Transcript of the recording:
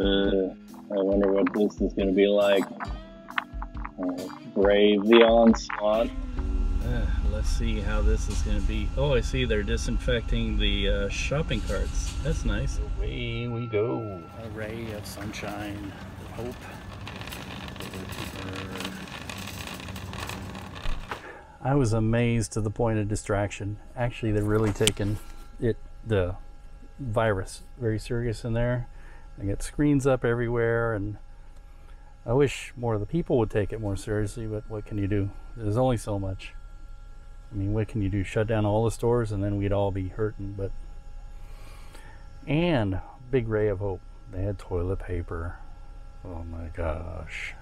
Uh, I wonder what this is going to be like. Uh, brave the onslaught. Uh, let's see how this is going to be. Oh, I see they're disinfecting the uh, shopping carts. That's nice. Away we go. A ray of sunshine, hope. I was amazed to the point of distraction. Actually, they're really taking it, the virus, very serious in there. They get screens up everywhere, and I wish more of the people would take it more seriously, but what can you do? There's only so much. I mean, what can you do? Shut down all the stores and then we'd all be hurting, but. And big ray of hope. They had toilet paper. Oh my gosh.